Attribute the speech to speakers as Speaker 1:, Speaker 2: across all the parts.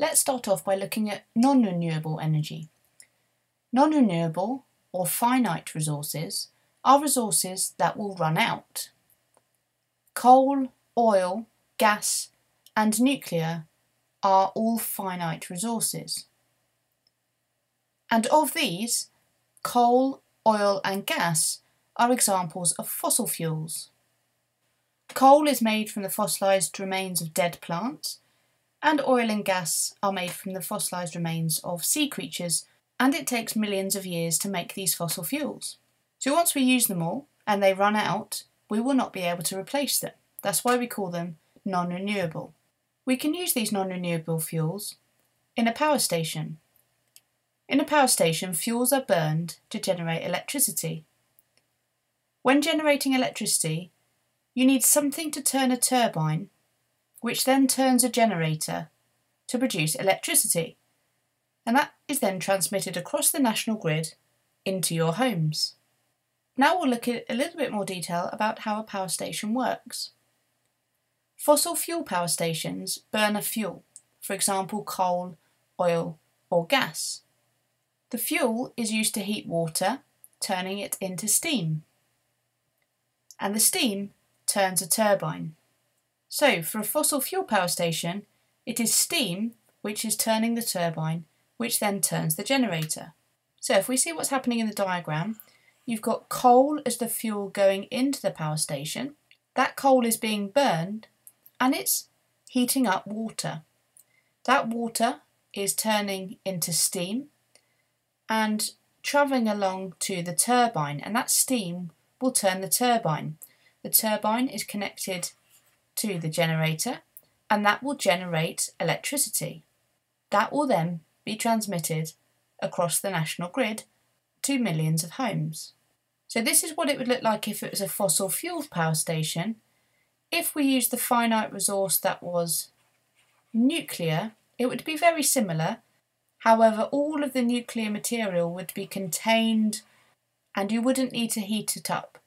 Speaker 1: Let's start off by looking at non-renewable energy. Non-renewable or finite resources are resources that will run out. Coal, oil, gas and nuclear are all finite resources. And of these, coal, oil and gas are examples of fossil fuels. Coal is made from the fossilised remains of dead plants, and oil and gas are made from the fossilised remains of sea creatures, and it takes millions of years to make these fossil fuels. So once we use them all and they run out, we will not be able to replace them. That's why we call them non renewable. We can use these non renewable fuels in a power station. In a power station, fuels are burned to generate electricity. When generating electricity, you need something to turn a turbine, which then turns a generator to produce electricity, and that is then transmitted across the national grid into your homes. Now we'll look at a little bit more detail about how a power station works. Fossil fuel power stations burn a fuel, for example coal, oil or gas. The fuel is used to heat water, turning it into steam. And the steam turns a turbine. So for a fossil fuel power station, it is steam which is turning the turbine, which then turns the generator. So if we see what's happening in the diagram, you've got coal as the fuel going into the power station. That coal is being burned and it's heating up water. That water is turning into steam and travelling along to the turbine, and that steam will turn the turbine. The turbine is connected to the generator, and that will generate electricity. That will then be transmitted across the national grid to millions of homes. So, this is what it would look like if it was a fossil fuel power station if we use the finite resource that was nuclear, it would be very similar. However, all of the nuclear material would be contained and you wouldn't need to heat it up.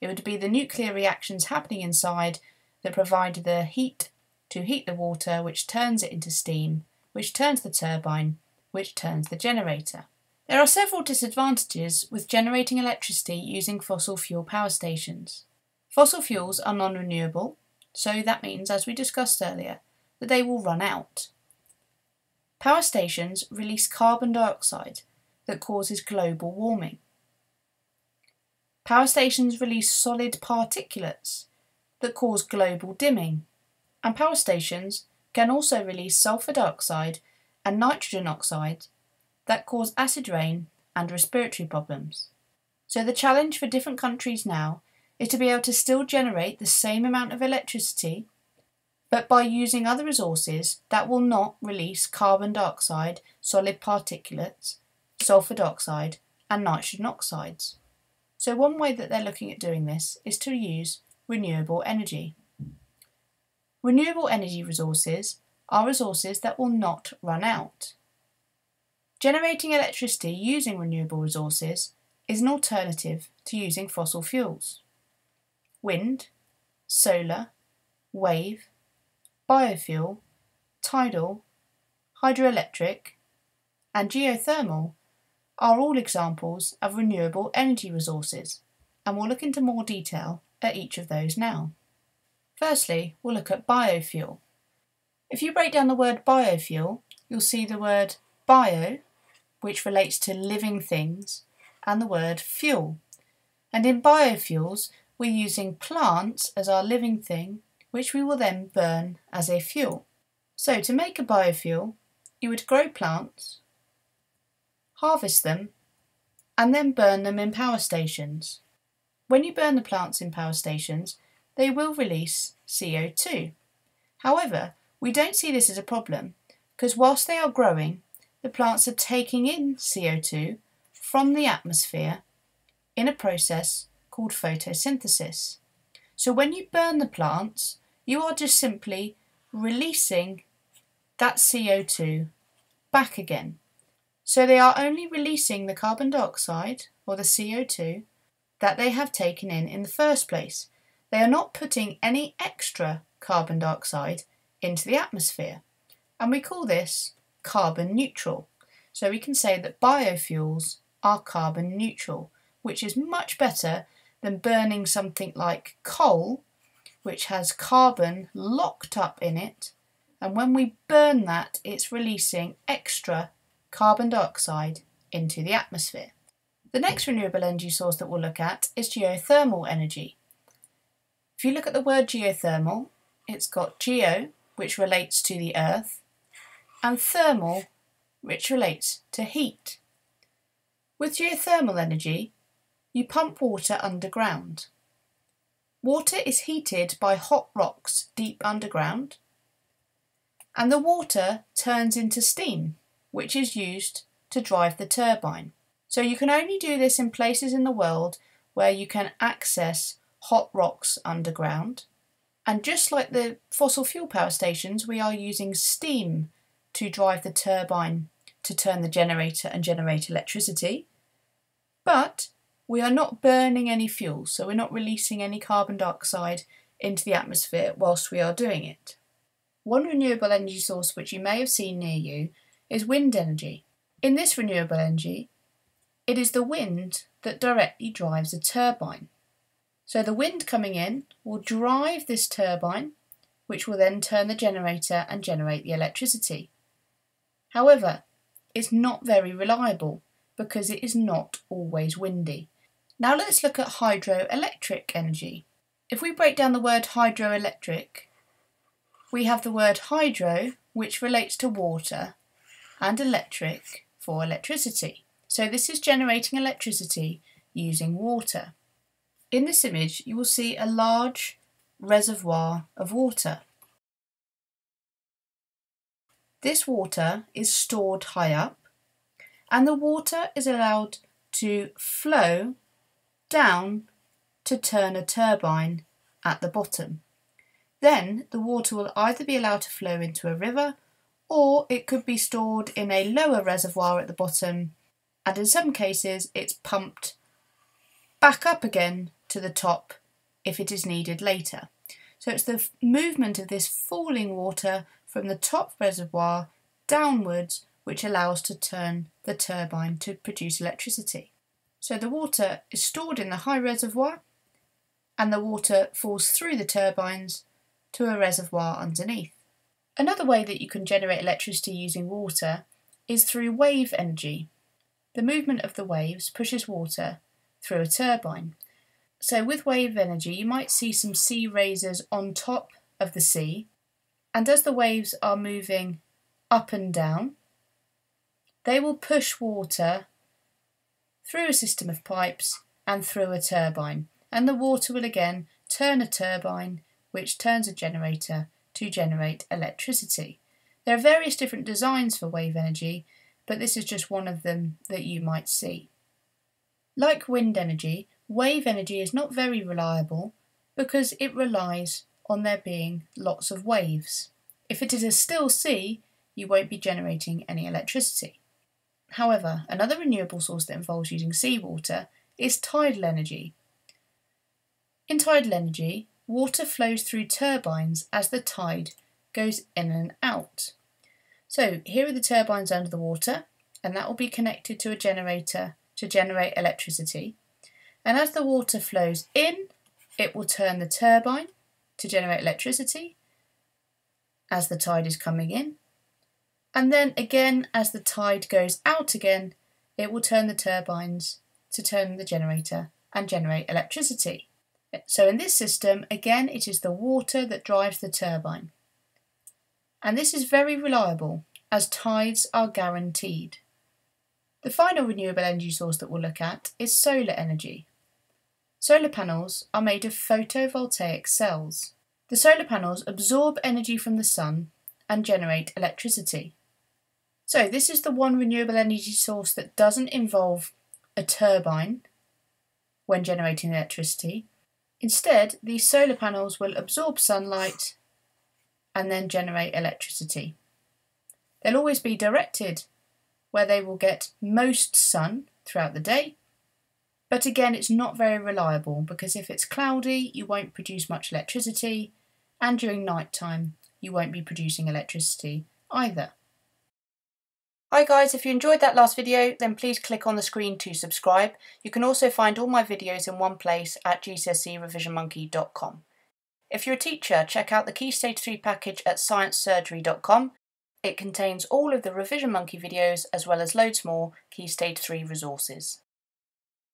Speaker 1: It would be the nuclear reactions happening inside that provide the heat to heat the water, which turns it into steam, which turns the turbine, which turns the generator. There are several disadvantages with generating electricity using fossil fuel power stations. Fossil fuels are non renewable, so that means, as we discussed earlier, that they will run out. Power stations release carbon dioxide that causes global warming. Power stations release solid particulates that cause global dimming, and power stations can also release sulfur dioxide and nitrogen oxide that cause acid rain and respiratory problems. So, the challenge for different countries now is to be able to still generate the same amount of electricity, but by using other resources that will not release carbon dioxide, solid particulates, sulfur dioxide, and nitrogen oxides. So, one way that they're looking at doing this is to use renewable energy. Renewable energy resources are resources that will not run out. Generating electricity using renewable resources is an alternative to using fossil fuels wind, solar, wave, biofuel, tidal, hydroelectric, and geothermal are all examples of renewable energy resources, and we'll look into more detail at each of those now. Firstly, we'll look at biofuel. If you break down the word biofuel, you'll see the word bio, which relates to living things, and the word fuel. And in biofuels, we're using plants as our living thing, which we will then burn as a fuel. So to make a biofuel, you would grow plants, harvest them, and then burn them in power stations. When you burn the plants in power stations, they will release CO2. However, we don't see this as a problem because whilst they are growing, the plants are taking in CO2 from the atmosphere in a process called photosynthesis. So when you burn the plants, you are just simply releasing that CO2 back again. So they are only releasing the carbon dioxide or the CO2 that they have taken in in the first place. They are not putting any extra carbon dioxide into the atmosphere. and we call this carbon neutral. So we can say that biofuels are carbon neutral, which is much better than burning something like coal, which has carbon locked up in it, and when we burn that, it's releasing extra carbon dioxide into the atmosphere. The next renewable energy source that we'll look at is geothermal energy. If you look at the word geothermal, it's got geo, which relates to the earth, and thermal, which relates to heat. With geothermal energy, you pump water underground. Water is heated by hot rocks deep underground, and the water turns into steam, which is used to drive the turbine. So you can only do this in places in the world where you can access hot rocks underground. And just like the fossil fuel power stations, we are using steam to drive the turbine to turn the generator and generate electricity. But we are not burning any fuel, so we're not releasing any carbon dioxide into the atmosphere whilst we are doing it. One renewable energy source which you may have seen near you is wind energy. In this renewable energy, it is the wind that directly drives a turbine. So the wind coming in will drive this turbine, which will then turn the generator and generate the electricity. However, it's not very reliable because it is not always windy. Now let's look at hydroelectric energy. If we break down the word hydroelectric, we have the word hydro, which relates to water, and electric for electricity. So this is generating electricity using water. In this image, you will see a large reservoir of water. This water is stored high up, and the water is allowed to flow down to turn a turbine at the bottom. Then the water will either be allowed to flow into a river or it could be stored in a lower reservoir at the bottom, and in some cases it's pumped back up again to the top if it is needed later. So it's the movement of this falling water from the top reservoir downwards which allows to turn the turbine to produce electricity. So the water is stored in the high reservoir and the water falls through the turbines to a reservoir underneath. Another way that you can generate electricity using water is through wave energy. The movement of the waves pushes water through a turbine. So, with wave energy, you might see some sea raisers on top of the sea, and as the waves are moving up and down, they will push water through a system of pipes and through a turbine, and the water will again turn a turbine, which turns a generator to generate electricity. There are various different designs for wave energy, but this is just one of them that you might see. Like wind energy, wave energy is not very reliable because it relies on there being lots of waves. If it is a still sea, you won't be generating any electricity. However, another renewable source that involves using seawater is tidal energy. In tidal energy, water flows through turbines as the tide goes in and out. So here are the turbines under the water, and that will be connected to a generator to generate electricity. And as the water flows in, it will turn the turbine to generate electricity as the tide is coming in. And then again, as the tide goes out again, it will turn the turbines to turn the generator and generate electricity. So in this system, again, it is the water that drives the turbine. And this is very reliable as tides are guaranteed. The final renewable energy source that we'll look at is solar energy. Solar panels are made of photovoltaic cells. The solar panels absorb energy from the sun and generate electricity. So this is the one renewable energy source that doesn't involve a turbine when generating electricity Instead, these solar panels will absorb sunlight and then generate electricity. They'll always be directed where they will get most sun throughout the day, but again, it's not very reliable because if it's cloudy, you won't produce much electricity, and during night time, you won't be producing electricity either. Hi guys, if you enjoyed that last video then please click on the screen to subscribe. You can also find all my videos in one place at gcserevisionmonkey.com. If you're a teacher, check out the Key Stage 3 package at sciencesurgery.com. It contains all of the Revision Monkey videos as well as loads more Key Stage 3 resources.